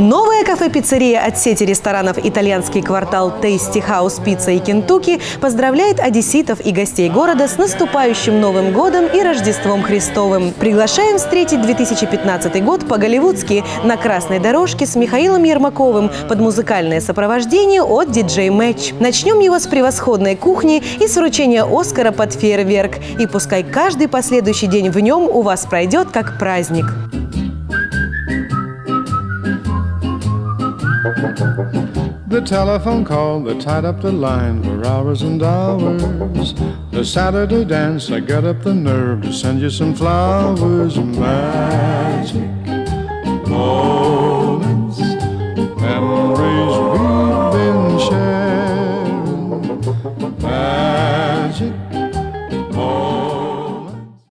Новая кафе-пиццерия от сети ресторанов «Итальянский квартал Tasty House Pizza и Кентукки поздравляет одесситов и гостей города с наступающим Новым годом и Рождеством Христовым. Приглашаем встретить 2015 год по-голливудски на красной дорожке с Михаилом Ермаковым под музыкальное сопровождение от DJ Match. Начнем его с превосходной кухни и с вручения Оскара под фейерверк. И пускай каждый последующий день в нем у вас пройдет как праздник. The telephone call that tied up the line for hours and hours. The Saturday dance, I got up the nerve to send you some flowers. Magic moments, memories we've been sharing. Magic